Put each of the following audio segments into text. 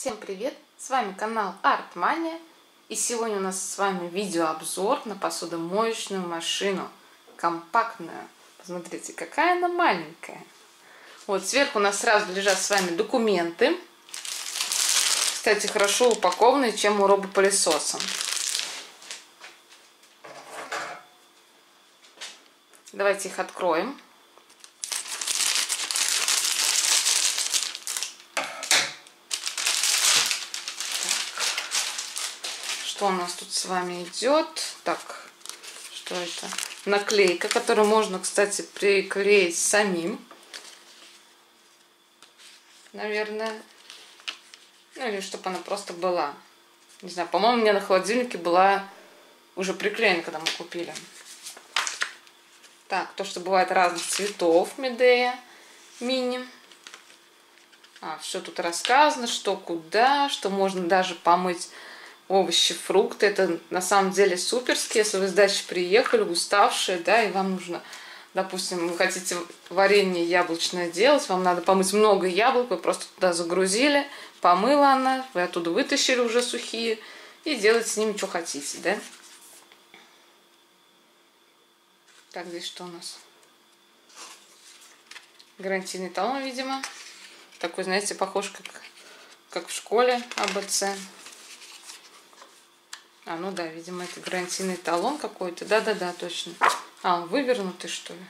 Всем привет! С вами канал Артмания и сегодня у нас с вами видеообзор на посудомоечную машину компактную. Посмотрите, какая она маленькая. Вот сверху у нас сразу лежат с вами документы. Кстати, хорошо упакованные, чем у робопылесоса. Давайте их откроем. Что у нас тут с вами идет. Так, что это? Наклейка, которую можно, кстати, приклеить самим. Наверное. Ну или чтобы она просто была. Не знаю, по-моему, у меня на холодильнике была уже приклеена, когда мы купили. Так, то, что бывает разных цветов Медея мини. А, все тут рассказано, что куда, что можно даже помыть овощи, фрукты. Это на самом деле суперски, если вы с дачи приехали, уставшие, да, и вам нужно, допустим, вы хотите варенье яблочное делать, вам надо помыть много яблок, вы просто туда загрузили, помыла она, вы оттуда вытащили уже сухие, и делать с ними что хотите, да. Так, здесь что у нас? Гарантийный талон, видимо. Такой, знаете, похож как, как в школе АБЦ. А, ну да, видимо, это гарантийный талон какой-то. Да-да-да, точно. А, он вывернутый, что ли?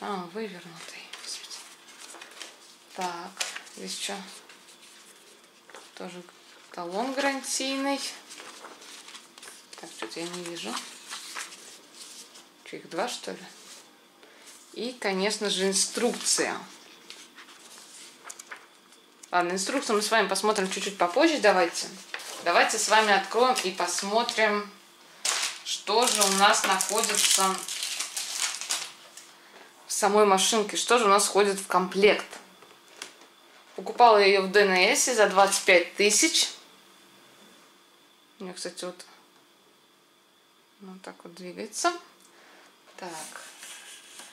А, он вывернутый. Господи. Так, здесь что? Тоже талон гарантийный. Так, что-то я не вижу. Что, их два, что ли? И, конечно же, инструкция. Ладно, инструкцию мы с вами посмотрим чуть-чуть попозже. Давайте. Давайте с вами откроем и посмотрим, что же у нас находится в самой машинке, что же у нас входит в комплект. Покупала я ее в ДНС за 25 тысяч. У меня, кстати, вот, вот так вот двигается. Так.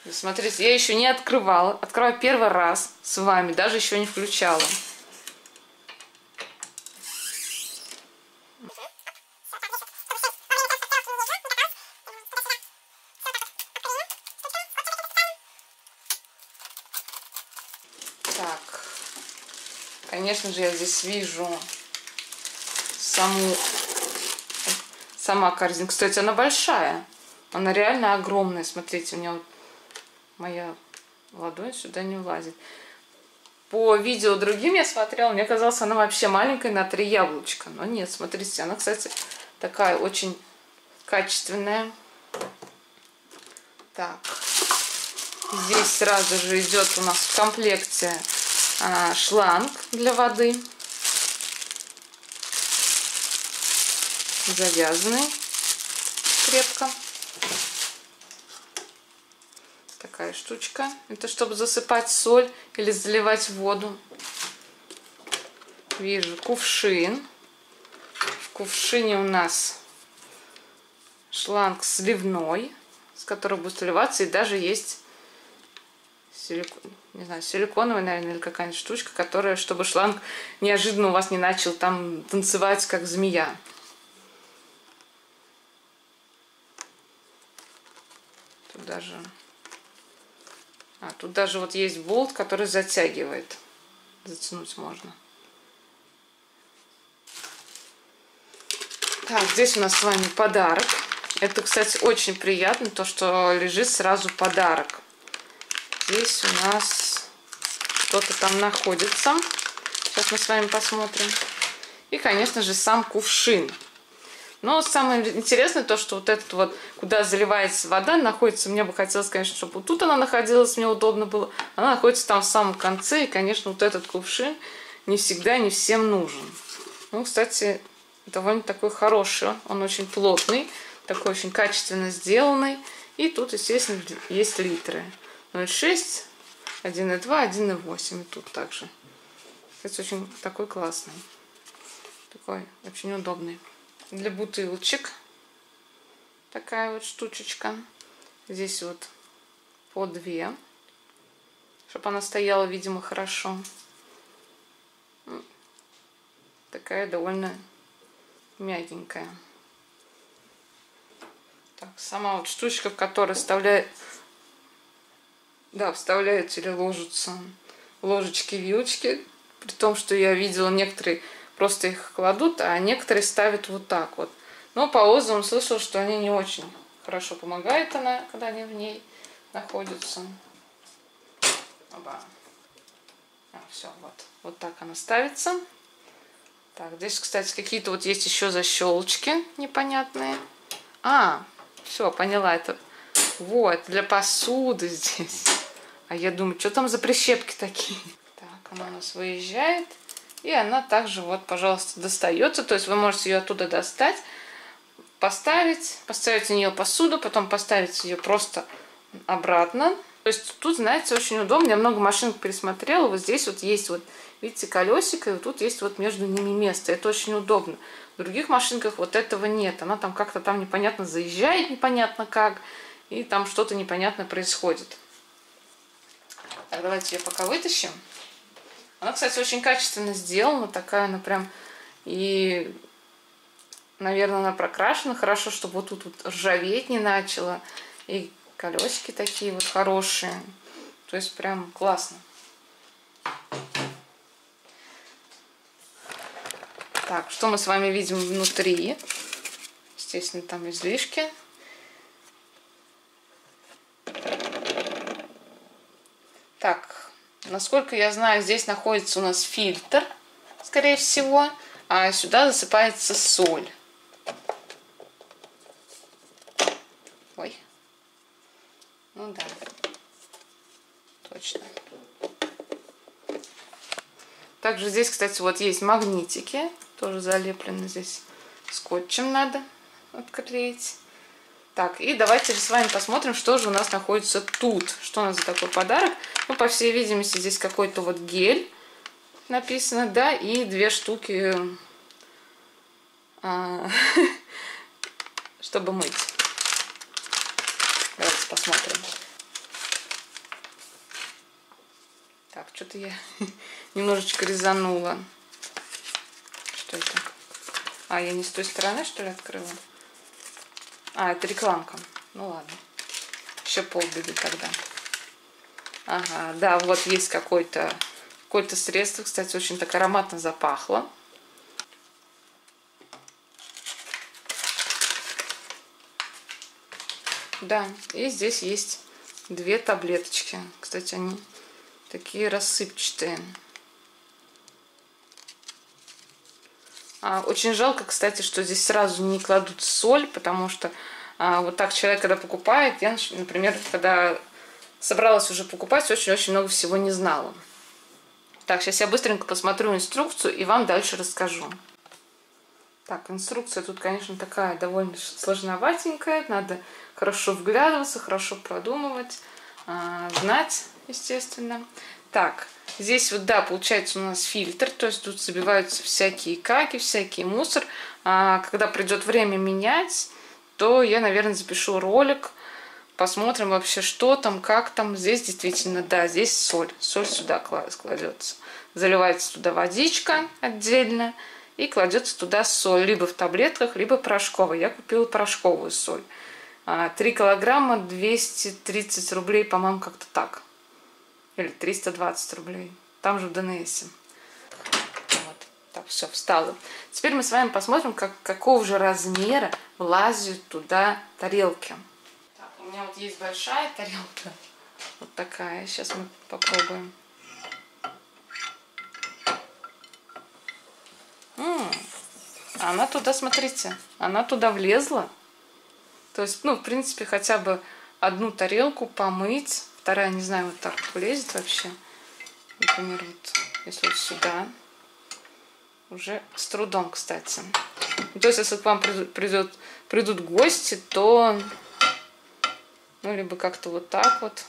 Смотрите, я еще не открывала. Открываю первый раз с вами, даже еще не включала. Так, конечно же, я здесь вижу саму, сама корзинка. Кстати, она большая. Она реально огромная. Смотрите, у меня вот моя ладонь сюда не влазит. По видео другим я смотрела, мне казалось, она вообще маленькая на три яблочка. Но нет, смотрите, она, кстати, такая очень качественная. Так, Здесь сразу же идет у нас в комплекте а, шланг для воды. Завязанный крепко. Такая штучка. Это чтобы засыпать соль или заливать воду. Вижу кувшин. В кувшине у нас шланг сливной, с которого будет сливаться. И даже есть силикон, не знаю, силиконовая, наверное, или какая-нибудь штучка, которая, чтобы шланг неожиданно у вас не начал там танцевать, как змея. Тут даже... А, тут даже вот есть болт, который затягивает. Затянуть можно. Так, здесь у нас с вами подарок. Это, кстати, очень приятно, то, что лежит сразу подарок. Здесь у нас что-то там находится. Сейчас мы с вами посмотрим. И, конечно же, сам кувшин. Но самое интересное то, что вот этот вот, куда заливается вода, находится, мне бы хотелось, конечно, чтобы вот тут она находилась, мне удобно было. Она находится там в самом конце, и, конечно, вот этот кувшин не всегда, не всем нужен. Ну, кстати, довольно такой хороший, он очень плотный, такой очень качественно сделанный. И тут, естественно, есть литры. 0,6, 1,2, 1,8. И тут также. Кстати, очень такой классный. Такой очень удобный. Для бутылочек такая вот штучечка. Здесь вот по две. Чтобы она стояла, видимо, хорошо. Такая довольно мягенькая. Так, сама вот штучка, в которой вставляет... Да, вставляются или ложатся ложечки, вилочки. При том, что я видела, некоторые просто их кладут, а некоторые ставят вот так вот. Но по отзывам слышала, что они не очень хорошо помогают она, когда они в ней находятся. Оба. А, все, вот. Вот так она ставится. Так, здесь, кстати, какие-то вот есть еще защелочки непонятные. А, все, поняла, это вот, для посуды здесь. А я думаю, что там за прищепки такие? Так, она у нас выезжает. И она также вот, пожалуйста, достается. То есть вы можете ее оттуда достать, поставить, поставить на нее посуду, потом поставить ее просто обратно. То есть тут, знаете, очень удобно. Я много машин пересмотрела. Вот здесь вот есть вот, видите, колесико, и вот тут есть вот между ними место. Это очень удобно. В других машинках вот этого нет. Она там как-то там непонятно заезжает, непонятно как, и там что-то непонятно происходит. Так, давайте ее пока вытащим. Она, кстати, очень качественно сделана, такая она прям и, наверное, она прокрашена хорошо, чтобы вот тут вот ржаветь не начала. И колесики такие вот хорошие. То есть прям классно. Так, что мы с вами видим внутри? Естественно, там излишки. Так, насколько я знаю, здесь находится у нас фильтр, скорее всего, а сюда засыпается соль. Ой. Ну да. Точно. Также здесь, кстати, вот есть магнитики. Тоже залеплены здесь скотчем надо отклеить. Так, и давайте же с вами посмотрим, что же у нас находится тут. Что у нас за такой подарок. Ну, по всей видимости, здесь какой-то вот гель написано, да, и две штуки, а, чтобы мыть. Давайте посмотрим. Так, что-то я немножечко резанула. Что это? А, я не с той стороны, что ли, открыла? А, это рекламка. Ну ладно. Еще полбеды тогда. Ага, да, вот есть какое-то какое-то средство. Кстати, очень так ароматно запахло. Да, и здесь есть две таблеточки. Кстати, они такие рассыпчатые. А, очень жалко, кстати, что здесь сразу не кладут соль, потому что а, вот так человек, когда покупает, я, например, когда собралась уже покупать, очень-очень много всего не знала. Так, сейчас я быстренько посмотрю инструкцию и вам дальше расскажу. Так, инструкция тут, конечно, такая довольно сложноватенькая. Надо хорошо вглядываться, хорошо продумывать, а, знать, естественно. Так, здесь вот, да, получается у нас фильтр, то есть тут забиваются всякие каки, всякий мусор. А когда придет время менять, то я, наверное, запишу ролик, посмотрим вообще, что там, как там. Здесь действительно, да, здесь соль. Соль сюда кладется. Заливается туда водичка отдельно и кладется туда соль. Либо в таблетках, либо порошковая. Я купила порошковую соль. 3 а, килограмма 230 рублей, по-моему, как-то так. Или 320 рублей. Там же в ДНС. Вот. Так, все, встала. Теперь мы с вами посмотрим, как, какого же размера влазят туда тарелки. Меня вот есть большая тарелка. Вот такая. Сейчас мы попробуем. М -м, она туда, смотрите, она туда влезла. То есть, ну, в принципе, хотя бы одну тарелку помыть вторая, не знаю, вот так влезет вообще. Например, вот если вот сюда. Уже с трудом, кстати. То есть, если к вам придет, придут гости, то, ну, либо как-то вот так вот,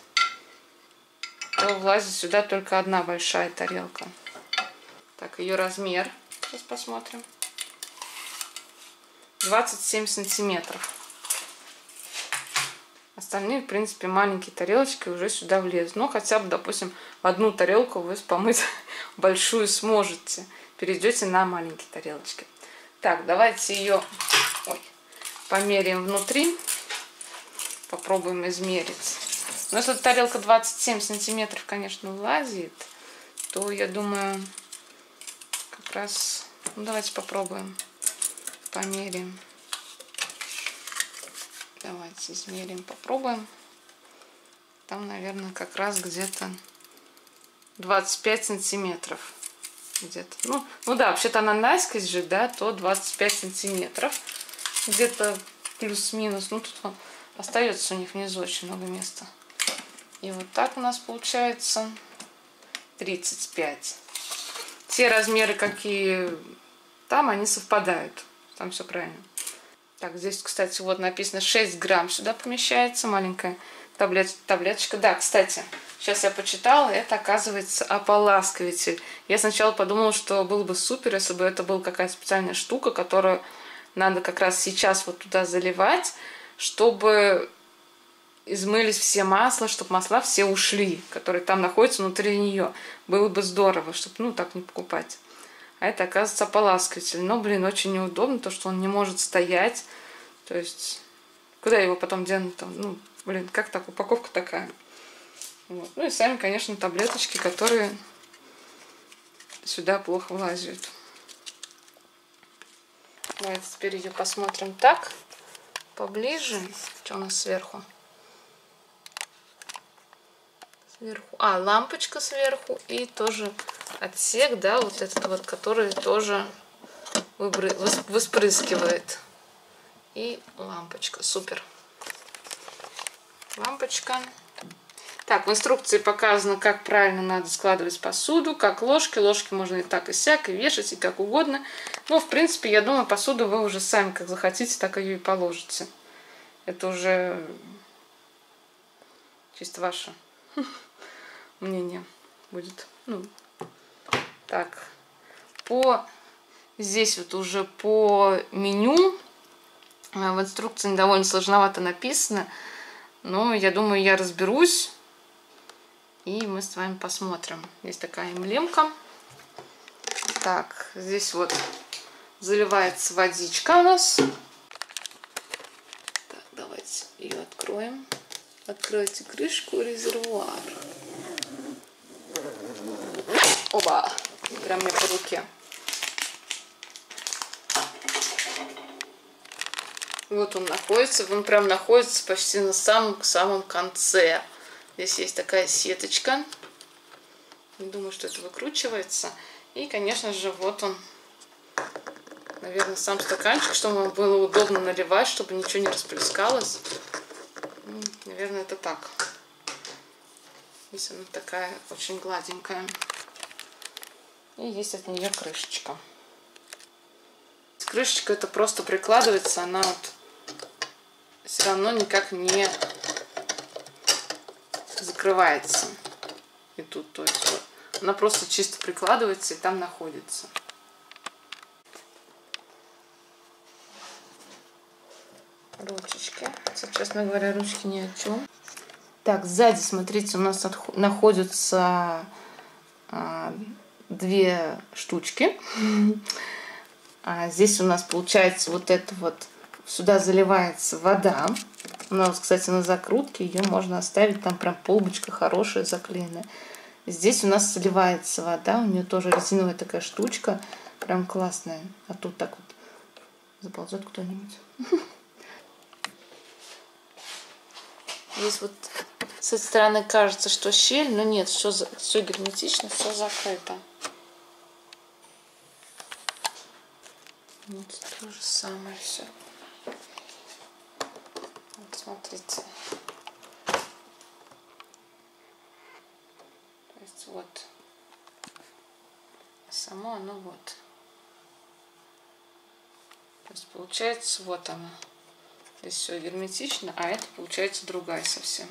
то влазит сюда только одна большая тарелка. Так, ее размер. Сейчас посмотрим. 27 сантиметров. Остальные, в принципе, маленькие тарелочки уже сюда влезут. Но хотя бы, допустим, одну тарелку вы помыть большую сможете. перейдете на маленькие тарелочки. Так, давайте ее ой, померяем внутри. Попробуем измерить. Но если тарелка 27 сантиметров, конечно, влазит, то я думаю, как раз... Ну, давайте попробуем. Померяем. Давайте измерим, попробуем. Там, наверное, как раз где-то 25 сантиметров. Где-то. Ну, ну да, вообще-то она насквозь же, да, то 25 сантиметров. Где-то плюс-минус. Ну, тут он, остается у них внизу очень много места. И вот так у нас получается 35. Те размеры, какие там, они совпадают. Там все правильно. Так, здесь, кстати, вот написано 6 грамм сюда помещается, маленькая таблет, таблеточка. Да, кстати, сейчас я почитала, это оказывается ополаскиватель. Я сначала подумала, что было бы супер, если бы это была какая-то специальная штука, которую надо как раз сейчас вот туда заливать, чтобы измылись все масла, чтобы масла все ушли, которые там находятся внутри нее. Было бы здорово, чтобы, ну, так не покупать. А это, оказывается, ополаскиватель. Но, блин, очень неудобно, то, что он не может стоять. То есть, куда его потом денут? Там? Ну, блин, как так? Упаковка такая. Вот. Ну и сами, конечно, таблеточки, которые сюда плохо влазят. Давайте теперь ее посмотрим так, поближе. Что у нас сверху? Сверху. А, лампочка сверху и тоже отсек, да, вот этот вот, который тоже выспрыскивает. И лампочка. Супер. Лампочка. Так, в инструкции показано, как правильно надо складывать посуду, как ложки. Ложки можно и так, и сяк, и вешать, и как угодно. Но, в принципе, я думаю, посуду вы уже сами как захотите, так ее и положите. Это уже чисто ваше мнение будет. Ну, так, по здесь вот уже по меню э, в инструкции довольно сложновато написано, но я думаю, я разберусь и мы с вами посмотрим. Есть такая эмблемка. Так, здесь вот заливается водичка у нас. Так, давайте ее откроем. Откройте крышку резервуар. Оба! Прям мне по руке. Вот он находится. Он прям находится почти на самом-самом конце. Здесь есть такая сеточка. Думаю, что это выкручивается. И, конечно же, вот он. Наверное, сам стаканчик, чтобы вам было удобно наливать, чтобы ничего не расплескалось. Наверное, это так. Здесь она такая очень гладенькая. И есть от нее крышечка. Крышечка это просто прикладывается, она вот все равно никак не закрывается. И тут, то есть, вот, она просто чисто прикладывается и там находится. Ручечки. Честно говоря, ручки ни о чем. Так, сзади, смотрите, у нас находятся а, две штучки. А здесь у нас получается вот это вот, сюда заливается вода. У нас, кстати, на закрутке ее можно оставить, там прям полбочка хорошая заклеенная. Здесь у нас заливается вода, у нее тоже резиновая такая штучка, прям классная. А тут так вот заползет кто-нибудь. Здесь вот с этой стороны кажется, что щель, но нет, все, все герметично, все закрыто. Вот то же самое все. Смотрите. То есть вот. А само оно вот. То есть получается вот оно. Здесь все герметично, а это получается другая совсем.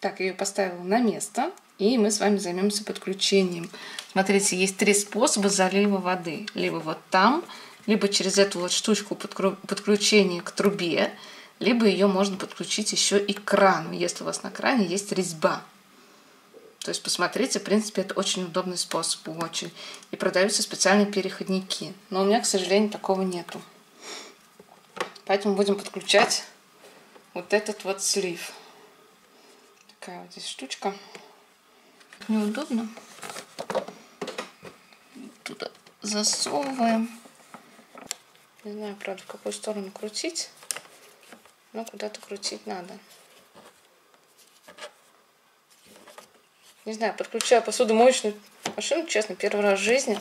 Так, я ее поставила на место. И мы с вами займемся подключением. Смотрите, есть три способа залива воды. Либо вот там, либо через эту вот штучку подключения к трубе, либо ее можно подключить еще и к крану, если у вас на кране есть резьба. То есть, посмотрите, в принципе, это очень удобный способ, очень. И продаются специальные переходники. Но у меня, к сожалению, такого нету. Поэтому будем подключать вот этот вот слив. Такая вот здесь штучка. Неудобно. Туда засовываем. Не знаю, правда, в какую сторону крутить. Но куда-то крутить надо. Не знаю, подключаю посудомоечную машину, честно, первый раз в жизни.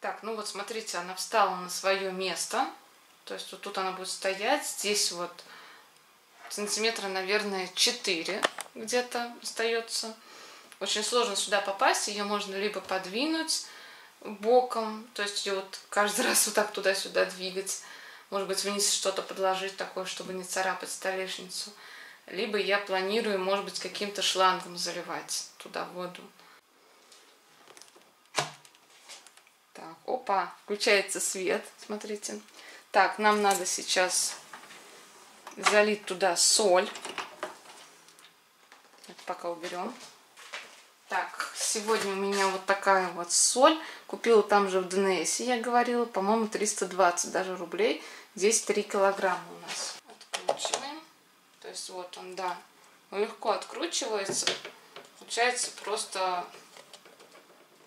Так, ну вот смотрите, она встала на свое место. То есть вот тут она будет стоять. Здесь вот сантиметра, наверное, 4 где-то остается. Очень сложно сюда попасть. Ее можно либо подвинуть боком, то есть ее вот каждый раз вот так туда-сюда двигать. Может быть, вниз что-то подложить такое, чтобы не царапать столешницу либо я планирую, может быть, каким-то шлангом заливать туда воду. Так, опа, включается свет, смотрите. Так, нам надо сейчас залить туда соль. Это пока уберем. Так, сегодня у меня вот такая вот соль. Купила там же в ДНС, я говорила, по-моему, 320 даже рублей. Здесь 3 килограмма у нас. Откручиваем. То есть вот он, да, он легко откручивается. Получается просто...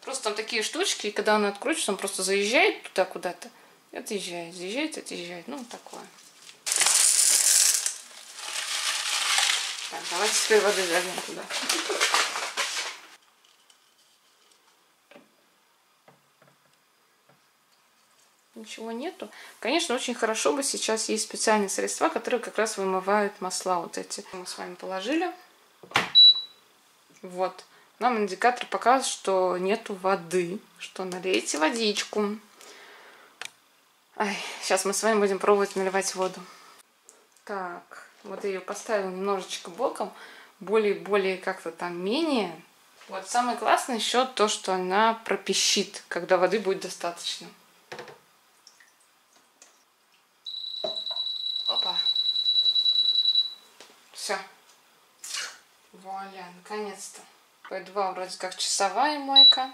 Просто там такие штучки, и когда он откручивается, он просто заезжает туда куда-то, отъезжает, заезжает, отъезжает. Ну, такое. Так, давайте теперь воды зальем туда. Ничего нету. Конечно, очень хорошо бы сейчас есть специальные средства, которые как раз вымывают масла вот эти. Мы с вами положили. Вот. Нам индикатор показывает, что нету воды, что налейте водичку. Ай, сейчас мы с вами будем пробовать наливать воду. Так, вот я ее поставила немножечко боком, более-более как-то там менее. Вот самое классное еще то, что она пропищит, когда воды будет достаточно. Вуаля, наконец-то. P2 вроде как часовая мойка.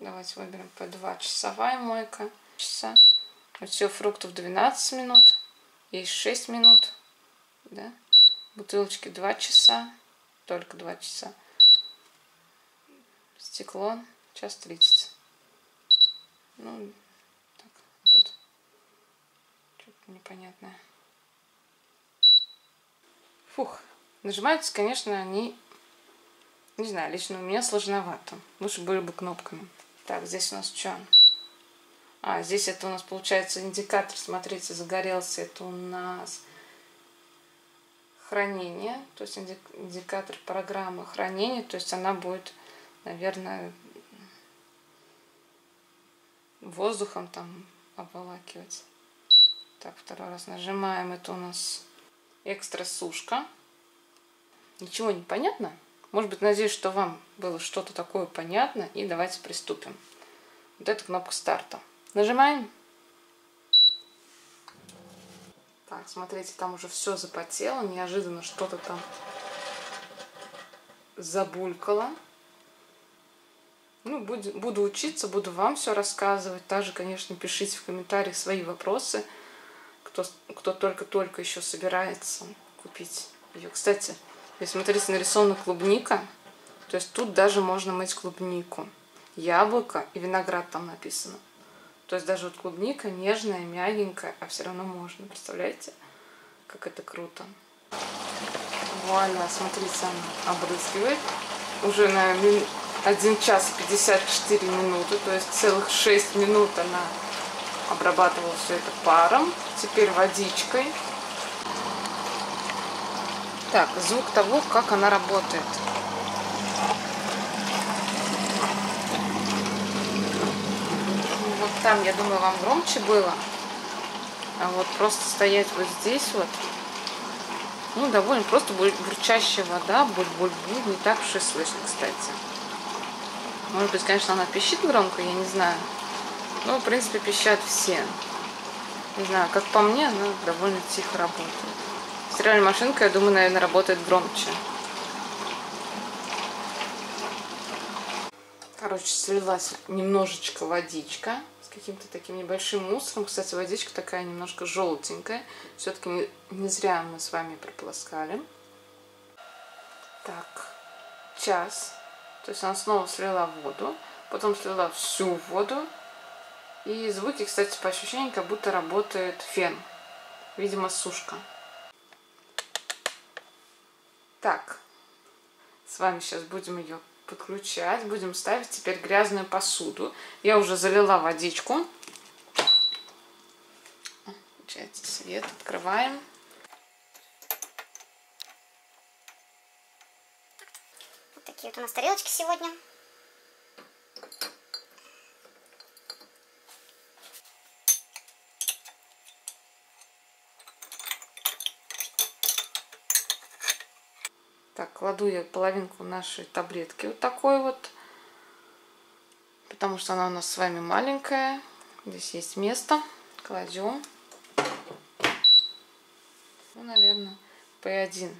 Давайте выберем P2 часовая мойка. Часа. Все фруктов 12 минут. Есть 6 минут. Да? Бутылочки 2 часа. Только 2 часа. Стекло. Час 30. Ну, так, тут что-то непонятное. Фух. Нажимаются, конечно, они, не знаю, лично у меня сложновато. Лучше были бы кнопками. Так, здесь у нас что? А, здесь это у нас получается индикатор, смотрите, загорелся. Это у нас хранение, то есть индикатор программы хранения, то есть она будет, наверное, воздухом там обволакивать. Так, второй раз нажимаем, это у нас экстра сушка. Ничего не понятно? Может быть, надеюсь, что вам было что-то такое понятно. И давайте приступим. Вот эта кнопка старта. Нажимаем. Так, смотрите, там уже все запотело. Неожиданно что-то там забулькало. Ну, буду, буду учиться, буду вам все рассказывать. Также, конечно, пишите в комментариях свои вопросы, кто, кто только-только еще собирается купить ее. Кстати, и смотрите, нарисована клубника. То есть тут даже можно мыть клубнику. Яблоко и виноград там написано. То есть даже вот клубника нежная, мягенькая, а все равно можно. Представляете, как это круто. Вуаля, смотрите, она обрызгивает. Уже на 1 час 54 минуты, то есть целых 6 минут она обрабатывала все это паром. Теперь водичкой. Так, звук того, как она работает. Вот там, я думаю, вам громче было. А вот просто стоять вот здесь вот, ну, довольно просто бурчащая вода, буль-буль-буль, не так уж и слышно, кстати. Может быть, конечно, она пищит громко, я не знаю. Но, в принципе, пищат все. Не знаю, как по мне, она довольно тихо работает. Стиральная машинка, я думаю, наверное, работает громче. Короче, слилась немножечко водичка с каким-то таким небольшим мусором. Кстати, водичка такая немножко желтенькая. Все-таки не, не зря мы с вами прополоскали. Так, час. То есть она снова слила воду, потом слила всю воду. И звуки, кстати, по ощущениям, как будто работает фен. Видимо, сушка. Так, с вами сейчас будем ее подключать. Будем ставить теперь грязную посуду. Я уже залила водичку. Получается свет. Открываем. Вот такие вот у нас тарелочки сегодня. Кладу я половинку нашей таблетки вот такой вот. Потому что она у нас с вами маленькая. Здесь есть место. Кладем. Ну, наверное, P1.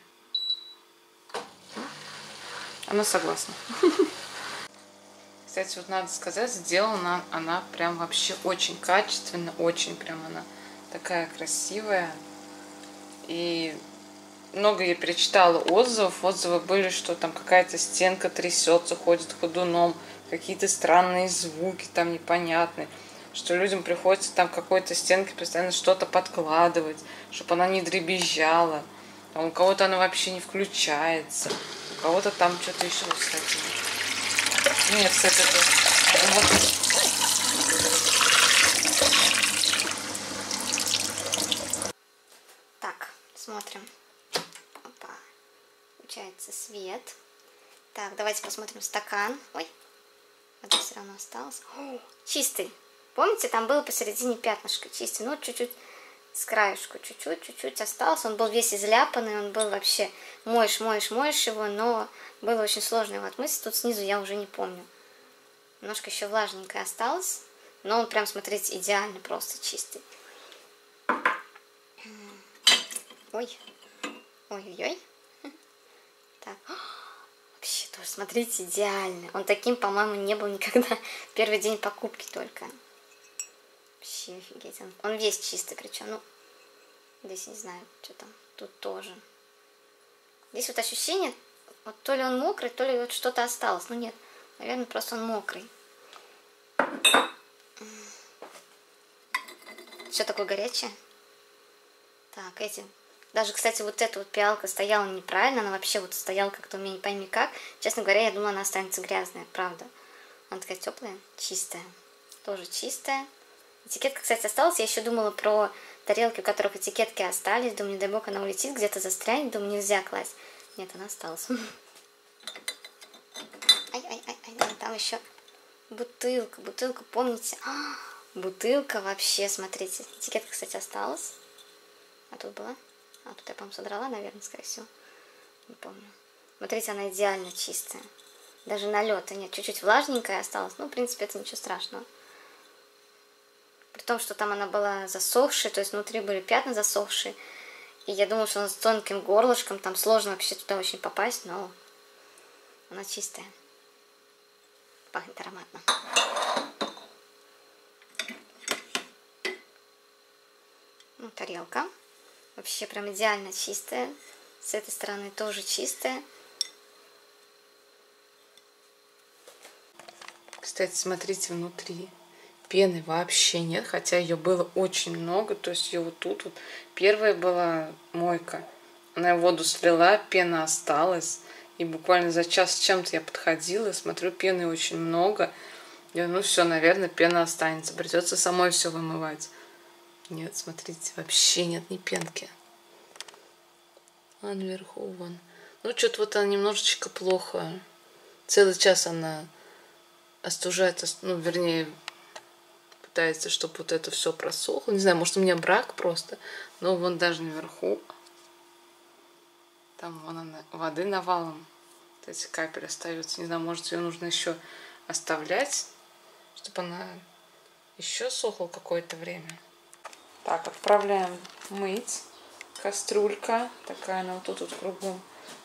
Она согласна. Кстати, вот надо сказать, сделана она прям вообще очень качественно, очень прям она такая красивая. И много я перечитала отзывов. Отзывы были, что там какая-то стенка трясется, ходит ходуном, какие-то странные звуки там непонятные. Что людям приходится там какой-то стенке постоянно что-то подкладывать, чтобы она не дребезжала. А у кого-то она вообще не включается. У кого-то там что-то еще, кстати. Нет, кстати, это... Вот. Так, смотрим. Опа. Получается свет. Так, давайте посмотрим стакан. Ой, вода все равно осталась. О, чистый. Помните, там было посередине пятнышко чистый. Ну, чуть-чуть с краешку, чуть-чуть, чуть-чуть остался. Он был весь изляпанный, он был вообще... Моешь, моешь, моешь его, но было очень сложно его отмыть. Тут снизу я уже не помню. Немножко еще влажненькое осталось. Но он прям, смотрите, идеально просто чистый. Ой, ой-ой-ой. Так, вообще тоже, смотрите, идеально. Он таким, по-моему, не был никогда. Первый день покупки только. Вообще офигеть. Он, он весь чистый, причем, ну, здесь не знаю, что там. Тут тоже. Здесь вот ощущение, вот то ли он мокрый, то ли вот что-то осталось. Ну нет, наверное, просто он мокрый. Все такое горячее. Так, эти даже, кстати, вот эта вот пиалка стояла неправильно, она вообще вот стояла как-то у меня не пойми как. Честно говоря, я думала, она останется грязная, правда. Она такая теплая, чистая. Тоже чистая. Этикетка, кстати, осталась. Я еще думала про тарелки, у которых этикетки остались. Думаю, не дай бог, она улетит, где-то застрянет. Думаю, нельзя класть. Нет, она осталась. Ай-ай-ай, там еще бутылка. Бутылка, помните? А, бутылка вообще, смотрите. Этикетка, кстати, осталась. А тут была? А тут я, по-моему, содрала, наверное, скорее всего. Не помню. Смотрите, она идеально чистая. Даже налета нет. Чуть-чуть влажненькая осталась. Ну, в принципе, это ничего страшного. При том, что там она была засохшей, то есть внутри были пятна засохшие. И я думала, что она с тонким горлышком, там сложно вообще туда очень попасть, но она чистая. Пахнет ароматно. Ну, тарелка. Вообще прям идеально чистая. С этой стороны тоже чистая. Кстати, смотрите внутри. Пены вообще нет, хотя ее было очень много. То есть ее вот тут вот. Первая была мойка. Она воду слила, пена осталась. И буквально за час с чем-то я подходила, смотрю, пены очень много. Я, ну все, наверное, пена останется. Придется самой все вымывать. Нет, смотрите, вообще нет ни пенки. А наверху вон. Ну, что-то вот она немножечко плохо. Целый час она остужает, ну, вернее, пытается, чтобы вот это все просохло. Не знаю, может, у меня брак просто. Но вон даже наверху. Там вон она, воды навалом. Вот эти капели остаются. Не знаю, может, ее нужно еще оставлять, чтобы она еще сохла какое-то время. Так, отправляем мыть. Кастрюлька. Такая она вот тут вот кругом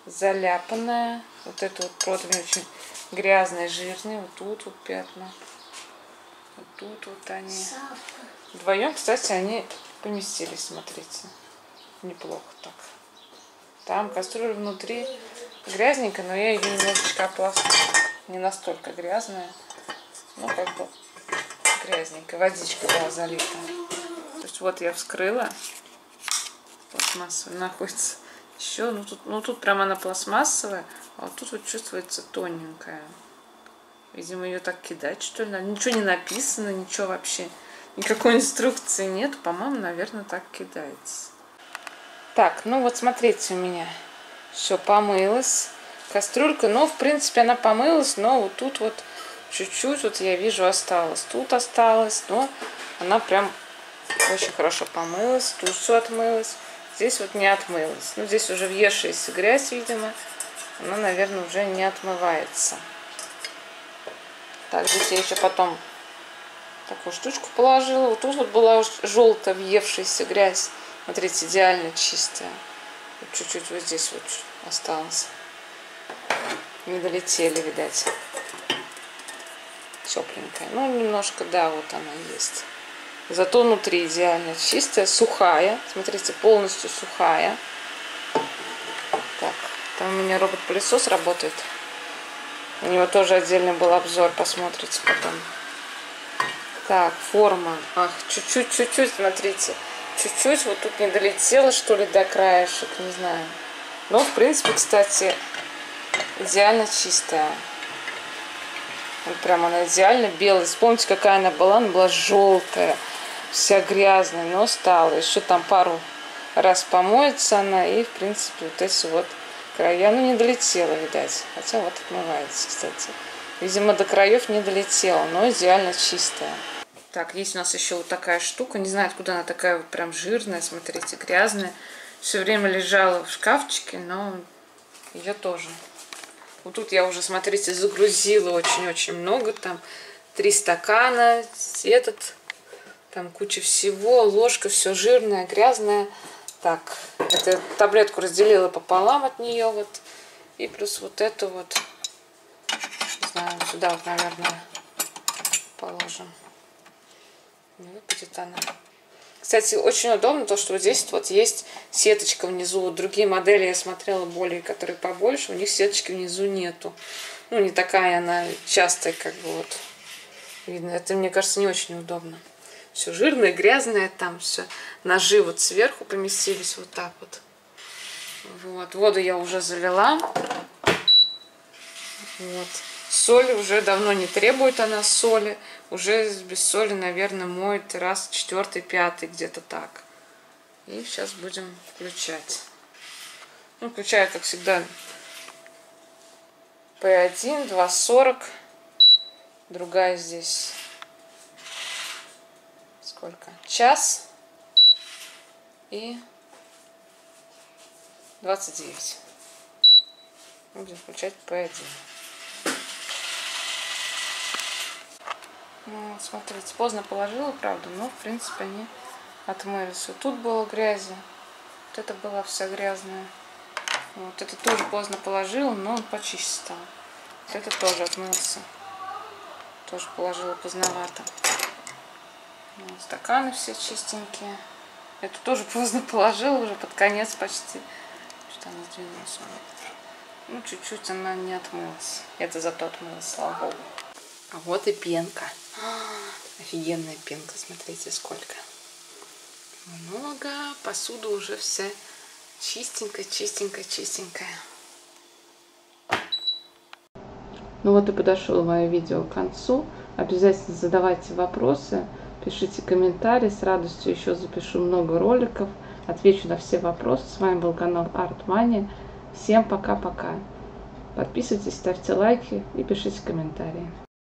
заляпанная. Вот это вот противень очень грязный, жирный. Вот тут вот пятна. Вот тут вот они. Вдвоем, кстати, они поместились, смотрите. Неплохо так. Там кастрюля внутри грязненькая, но я ее немножечко ополосну. Не настолько грязная, но как бы грязненькая. Водичка была залита. Есть вот я вскрыла. Пластмассовая находится еще. Ну тут, ну тут прямо она пластмассовая, а вот тут вот чувствуется тоненькая. Видимо, ее так кидать, что ли. Ничего не написано, ничего вообще. Никакой инструкции нет. По-моему, наверное, так кидается. Так, ну вот смотрите у меня. Все помылось. Кастрюлька, ну, в принципе, она помылась, но вот тут вот чуть-чуть вот я вижу осталось. Тут осталось, но она прям очень хорошо помылась. Тут все отмылось. Здесь вот не отмылась. Ну, здесь уже въевшаяся грязь, видимо. Она, наверное, уже не отмывается. Так, здесь я еще потом такую штучку положила. Вот тут вот была желтая въевшаяся грязь. Смотрите, идеально чистая. Вот чуть-чуть вот здесь вот осталось. Не долетели, видать. Тепленькая. Ну, немножко, да, вот она есть. Зато внутри идеально чистая, сухая. Смотрите, полностью сухая. Так, там у меня робот-пылесос работает. У него тоже отдельный был обзор, посмотрите потом. Так, форма. Ах, чуть-чуть, чуть-чуть, смотрите чуть-чуть вот тут не долетела, что ли, до краешек, не знаю. Но, в принципе, кстати, идеально чистая. Вот прям она идеально белая. Вспомните, какая она была. Она была желтая, вся грязная, но стала. Еще там пару раз помоется она. И, в принципе, вот эти вот края. Ну, не долетела, видать. Хотя вот отмывается, кстати. Видимо, до краев не долетела, но идеально чистая. Так, есть у нас еще вот такая штука. Не знаю, откуда она такая вот прям жирная, смотрите, грязная. Все время лежала в шкафчике, но ее тоже. Вот тут я уже, смотрите, загрузила очень-очень много. Там три стакана, этот, там куча всего, ложка, все жирное, грязное. Так, эту таблетку разделила пополам от нее вот. И плюс вот эту вот, не знаю, сюда вот, наверное, положим. Вот будет она. Кстати, очень удобно то, что здесь вот есть сеточка внизу. Другие модели я смотрела более, которые побольше, у них сеточки внизу нету. Ну, не такая она частая, как бы вот. Видно, это, мне кажется, не очень удобно. Все жирное, грязное, там все. Ножи вот сверху поместились вот так вот. Вот, воду я уже залила. Вот. Соли уже давно не требует она соли. Уже без соли, наверное, моет раз четвертый, пятый, где-то так. И сейчас будем включать. Ну, включаю, как всегда, P1, 2.40. Другая здесь сколько? Час и 29. Будем включать P1. Ну, вот, смотрите, поздно положила, правда, но, в принципе, они отмылись. Вот тут было грязи, вот это была вся грязная. Вот это тоже поздно положила, но он почище стал. Вот это тоже отмылся. Тоже положила поздновато. Вот, стаканы все чистенькие. Это тоже поздно положила, уже под конец почти. Что она сдвинулась. Ну, чуть-чуть она не отмылась. Это зато отмылась, слава богу. А вот и пенка. Офигенная пенка, смотрите, сколько. Много. Посуда уже вся чистенькая, чистенькая, чистенькая. Ну вот и подошло мое видео к концу. Обязательно задавайте вопросы, пишите комментарии. С радостью еще запишу много роликов. Отвечу на все вопросы. С вами был канал Art Всем пока-пока. Подписывайтесь, ставьте лайки и пишите комментарии.